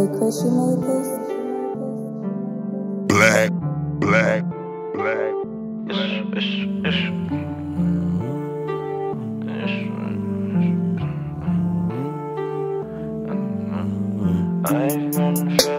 Hey, Chris, you made this? Black, black, black. It's, it's, it's. I've been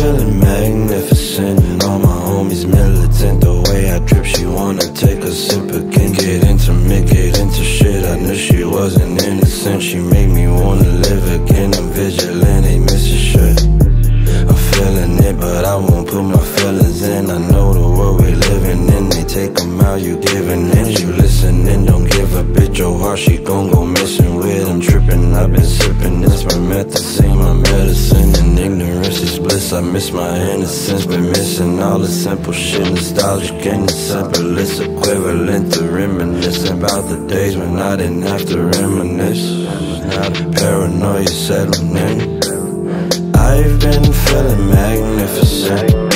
feeling magnificent and all my homies militant. The way I drip, she wanna take a sip again. Get intimate, get into shit. I knew she wasn't innocent. She made me wanna live again. I'm vigilant, ain't missing shit. I'm feeling it, but I won't put my feelings in. I know the world we living in. They take them out, you giving in. You listening, don't give a bitch your heart. She gon' go missing sipping this promethazine, my medicine. And ignorance is bliss. I miss my innocence, been missing all the simple shit. Nostalgic and simple. It's equivalent to reminiscing about the days when I didn't have to reminisce. The paranoia settling in. I've been feeling magnificent.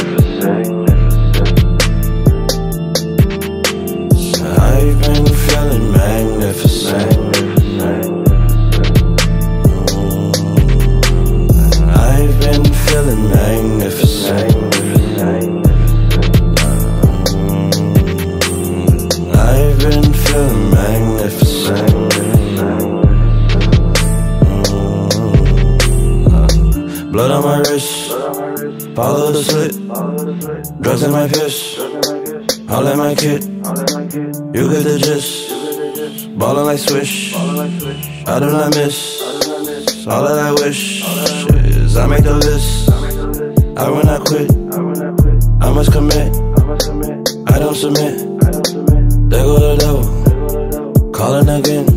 Blood on my wrist, follow the slit, drugs in my piss, all in my kit. You get the gist, ballin' like swish. I do not miss. All that I wish is I make the list. I will not quit. I must commit. I don't submit. There go the devil, calling again.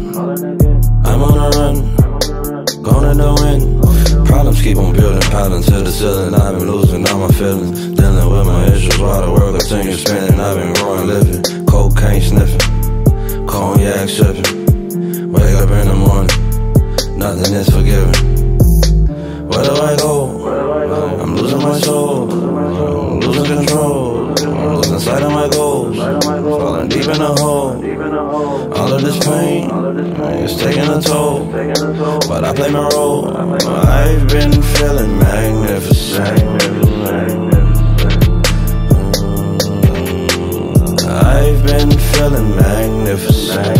Building, piling to the ceiling. I've been losing all my feelings, dealing with my issues while the world continues spinning. I've been growing, living, cocaine sniffing, cognac sipping. Wake up in the morning, nothing is forgiven. Where do I go? I'm losing my soul, I'm losing control, I'm losing sight of my goals, falling deep in a hole. All of this pain is taking a toll, but I play my role. I've been feeling magnificent. I've been feeling magnificent.